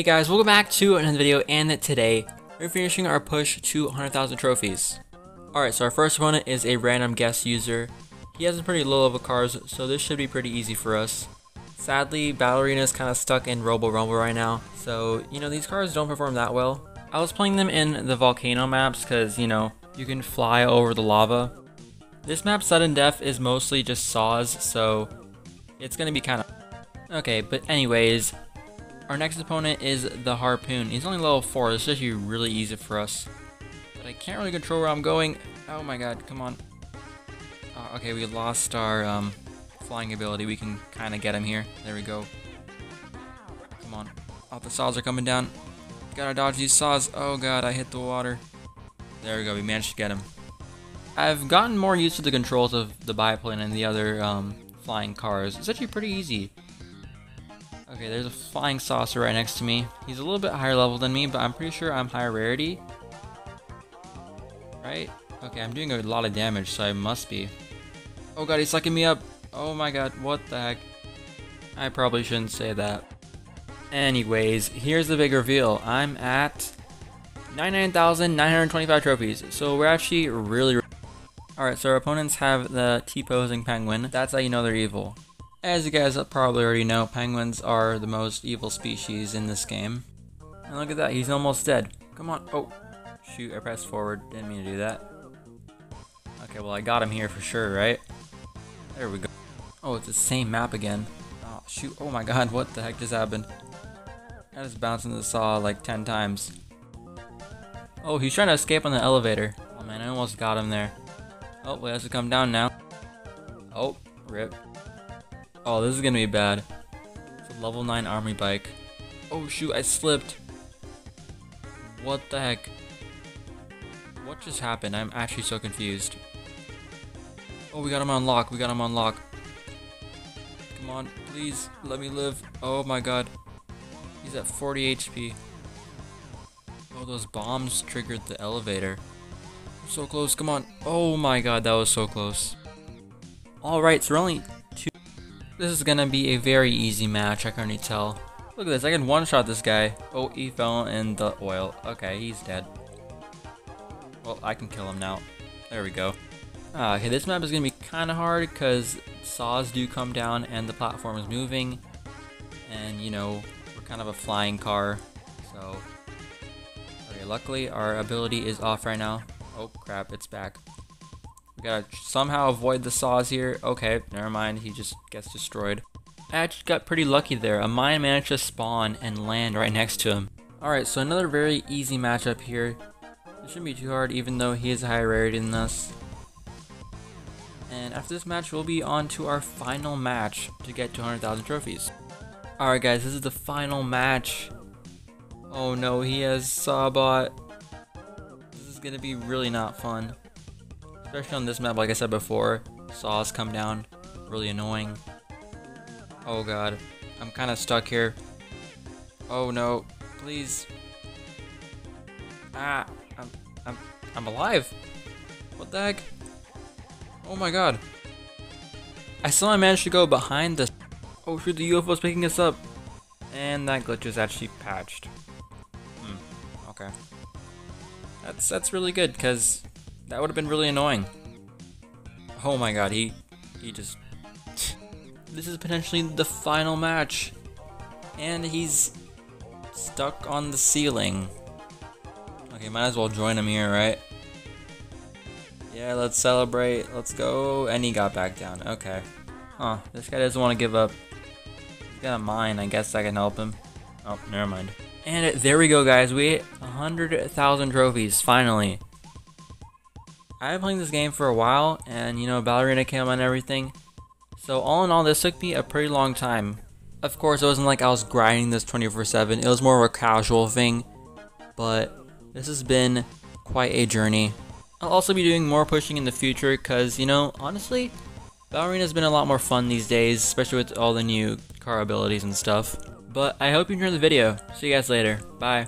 Hey guys, welcome back to another video, and today we're finishing our push to 100,000 trophies. Alright, so our first opponent is a random guest user. He has some pretty low level cars, so this should be pretty easy for us. Sadly, Ballerina is kind of stuck in Robo Rumble right now, so, you know, these cars don't perform that well. I was playing them in the volcano maps because, you know, you can fly over the lava. This map, Sudden Death, is mostly just saws, so it's to be kind of... Okay, but anyways, our next opponent is the Harpoon. He's only level 4, this should be really easy for us. But I can't really control where I'm going. Oh my god, come on. Uh, okay, we lost our um, flying ability. We can kind of get him here. There we go. Come on. Oh, the saws are coming down. Gotta dodge these saws. Oh god, I hit the water. There we go, we managed to get him. I've gotten more used to the controls of the biplane and the other um, flying cars. It's actually pretty easy. Okay, there's a flying saucer right next to me. He's a little bit higher level than me, but I'm pretty sure I'm higher rarity. Right? Okay, I'm doing a lot of damage, so I must be. Oh god, he's sucking me up. Oh my god, what the heck? I probably shouldn't say that. Anyways, here's the big reveal. I'm at 99,925 trophies, so we're actually really... Alright, so our opponents have the T-posing penguin. That's how you know they're evil. As you guys probably already know, penguins are the most evil species in this game. And look at that, he's almost dead. Come on. Oh, shoot, I pressed forward. Didn't mean to do that. Okay, well I got him here for sure, right? There we go. Oh, it's the same map again. Oh, shoot. Oh my god, what the heck just happened? I just bounced into the saw like 10 times. Oh, he's trying to escape on the elevator. Oh man, I almost got him there. Oh, he has to come down now. Oh, rip. Oh, this is gonna be bad. It's a level 9 army bike. Oh shoot, I slipped. What the heck? What just happened? I'm actually so confused. Oh, we got him on lock. We got him on lock. Come on, please, let me live. Oh my god. He's at 40 HP. Oh, those bombs triggered the elevator. So close, come on. Oh my god, that was so close. Alright, so we're only this is gonna be a very easy match, I can already tell. Look at this, I can one-shot this guy. Oh, he fell in the oil. Okay, he's dead. Well, I can kill him now. There we go. Ah, okay, this map is gonna be kinda hard because saws do come down and the platform is moving. And, you know, we're kind of a flying car, so... Okay, luckily our ability is off right now. Oh crap, it's back. We gotta somehow avoid the saws here. Okay, never mind. He just gets destroyed. I actually got pretty lucky there. A mine managed to spawn and land right next to him. Alright, so another very easy matchup here. It shouldn't be too hard even though he is higher rarity than us. And after this match, we'll be on to our final match to get 200,000 trophies. Alright guys, this is the final match. Oh no, he has Sawbot. This is gonna be really not fun. Especially on this map, like I said before, saws come down, really annoying. Oh god, I'm kind of stuck here. Oh no, please. Ah, I'm, I'm, I'm alive. What the heck? Oh my god. I still managed to go behind the... Oh shoot, the UFO's picking us up. And that glitch is actually patched. Hmm, okay. That's, that's really good, because that would have been really annoying. Oh my god, he he just This is potentially the final match. And he's stuck on the ceiling. Okay, might as well join him here, right? Yeah, let's celebrate. Let's go. And he got back down. Okay. Huh, this guy doesn't want to give up. He's got a mine. I guess I can help him. Oh, never mind. And there we go, guys. We hit 100,000 trophies, finally. I've been playing this game for a while, and you know, Ballerina came and everything. So all in all, this took me a pretty long time. Of course, it wasn't like I was grinding this 24-7, it was more of a casual thing. But this has been quite a journey. I'll also be doing more pushing in the future, because, you know, honestly, Ballerina has been a lot more fun these days, especially with all the new car abilities and stuff. But I hope you enjoyed the video. See you guys later. Bye.